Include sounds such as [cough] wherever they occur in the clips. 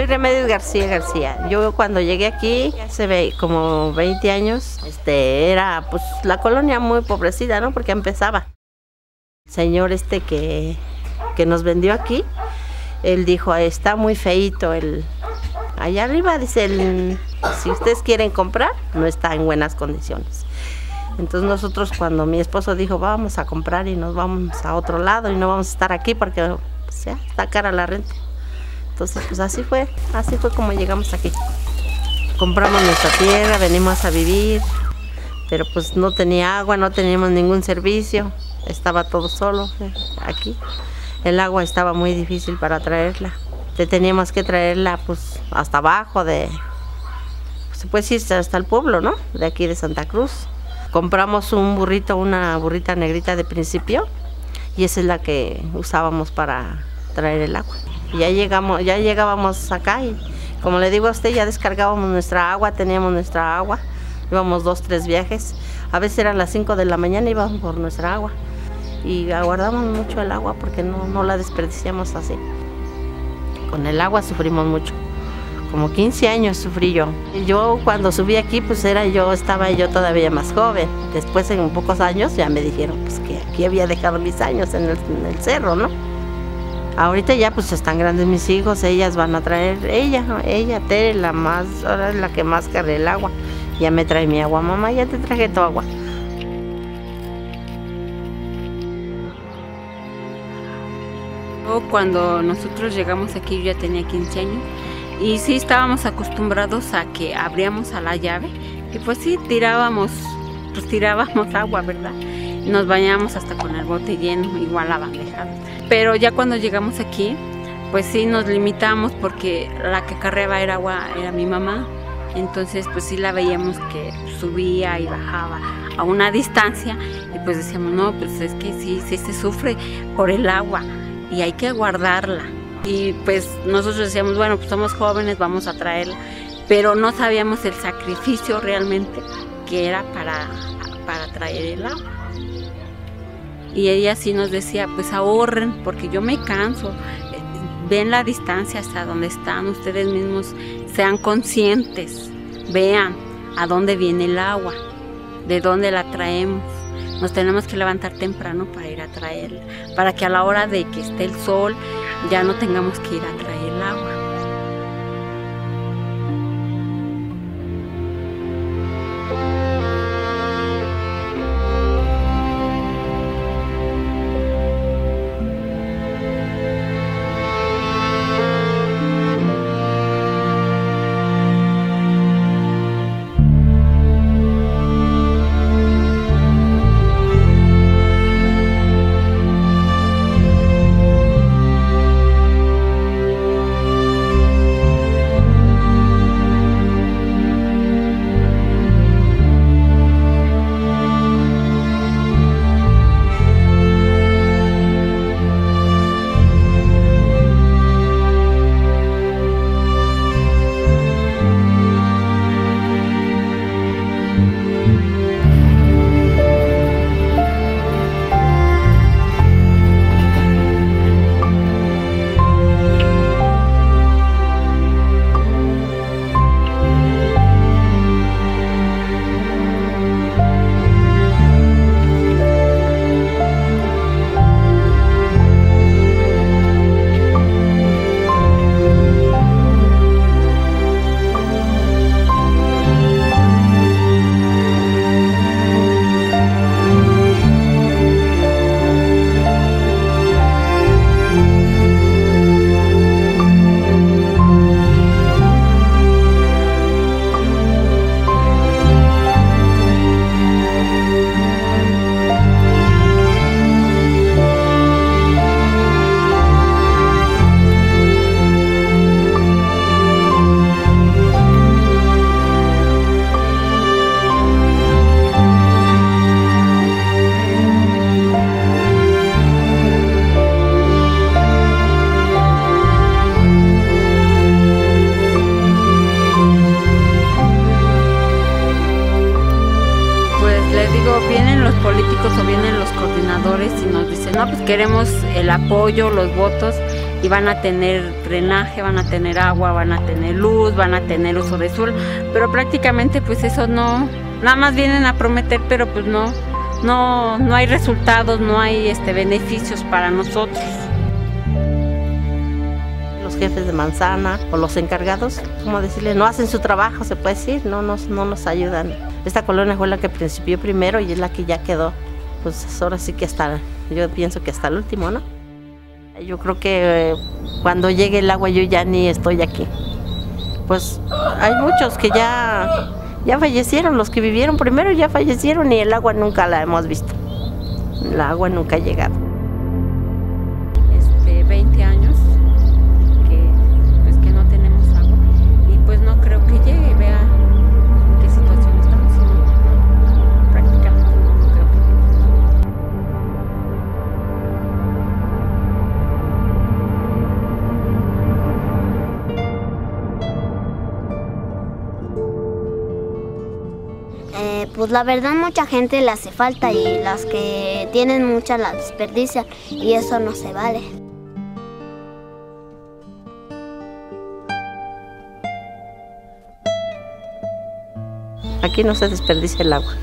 Soy Remedios García García. Yo cuando llegué aquí, hace como 20 años, este, era pues la colonia muy pobrecida, ¿no? Porque empezaba. El señor este que, que nos vendió aquí, él dijo, está muy feito el... Allá arriba dice, el, si ustedes quieren comprar, no está en buenas condiciones. Entonces nosotros cuando mi esposo dijo, vamos a comprar y nos vamos a otro lado y no vamos a estar aquí porque pues, ya está cara la renta. Entonces, pues así fue, así fue como llegamos aquí. Compramos nuestra tierra, venimos a vivir, pero pues no tenía agua, no teníamos ningún servicio, estaba todo solo eh, aquí. El agua estaba muy difícil para traerla. Te teníamos que traerla pues hasta abajo de, se puede decir hasta el pueblo, ¿no? De aquí de Santa Cruz. Compramos un burrito, una burrita negrita de principio y esa es la que usábamos para traer el agua. Ya llegamos, ya llegábamos acá y como le digo a usted, ya descargábamos nuestra agua, teníamos nuestra agua, íbamos dos, tres viajes. A veces eran las 5 de la mañana y íbamos por nuestra agua. Y aguardamos mucho el agua porque no, no la desperdiciamos así. Con el agua sufrimos mucho. Como 15 años sufrí yo. Yo cuando subí aquí, pues era yo, estaba yo todavía más joven. Después en pocos años ya me dijeron pues que aquí había dejado mis años en el, en el cerro, ¿no? Ahorita ya pues están grandes mis hijos, ellas van a traer, ella, ella, Tere, la más, ahora es la que más carga el agua. Ya me trae mi agua, mamá, ya te traje tu agua. Cuando nosotros llegamos aquí yo ya tenía 15 años y sí estábamos acostumbrados a que abríamos a la llave y pues sí tirábamos, pues tirábamos [laughs] agua, ¿verdad? Nos bañábamos hasta con el bote lleno, igual la bandeja. Pero ya cuando llegamos aquí, pues sí nos limitamos porque la que cargaba era agua era mi mamá. Entonces pues sí la veíamos que subía y bajaba a una distancia y pues decíamos, no, pues es que sí, sí se sufre por el agua y hay que guardarla. Y pues nosotros decíamos, bueno, pues somos jóvenes, vamos a traerla, pero no sabíamos el sacrificio realmente que era para, para traer el agua. Y ella sí nos decía, pues ahorren, porque yo me canso. Eh, Ven la distancia hasta donde están, ustedes mismos sean conscientes, vean a dónde viene el agua, de dónde la traemos. Nos tenemos que levantar temprano para ir a traerla, para que a la hora de que esté el sol ya no tengamos que ir a traer digo, vienen los políticos o vienen los coordinadores y nos dicen, no, pues queremos el apoyo, los votos, y van a tener drenaje, van a tener agua, van a tener luz, van a tener uso de suelo, pero prácticamente pues eso no, nada más vienen a prometer, pero pues no, no, no hay resultados, no hay este, beneficios para nosotros. Jefes de manzana o los encargados, como decirle, no hacen su trabajo, se puede decir, no nos, no nos ayudan. Esta colonia fue la que principió primero y es la que ya quedó, pues ahora sí que hasta, yo pienso que hasta el último, ¿no? Yo creo que eh, cuando llegue el agua yo ya ni estoy aquí. Pues hay muchos que ya ya fallecieron, los que vivieron primero ya fallecieron y el agua nunca la hemos visto. El agua nunca ha llegado. Pues la verdad mucha gente le hace falta y las que tienen mucha la desperdician y eso no se vale. Aquí no se desperdicia el agua.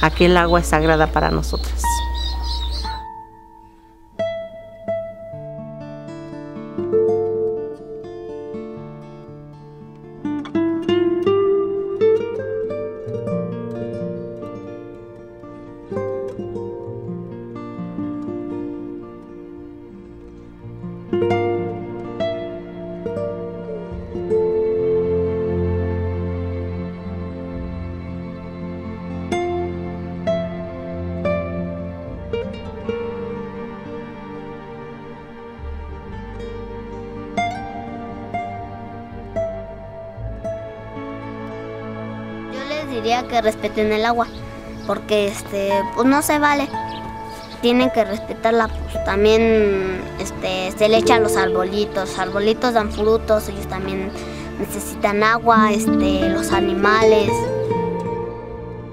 Aquí el agua es sagrada para nosotros. Que respeten el agua, porque este, pues no se vale. Tienen que respetarla, pues también este, se le echan los arbolitos, los arbolitos dan frutos, ellos también necesitan agua, este, los animales.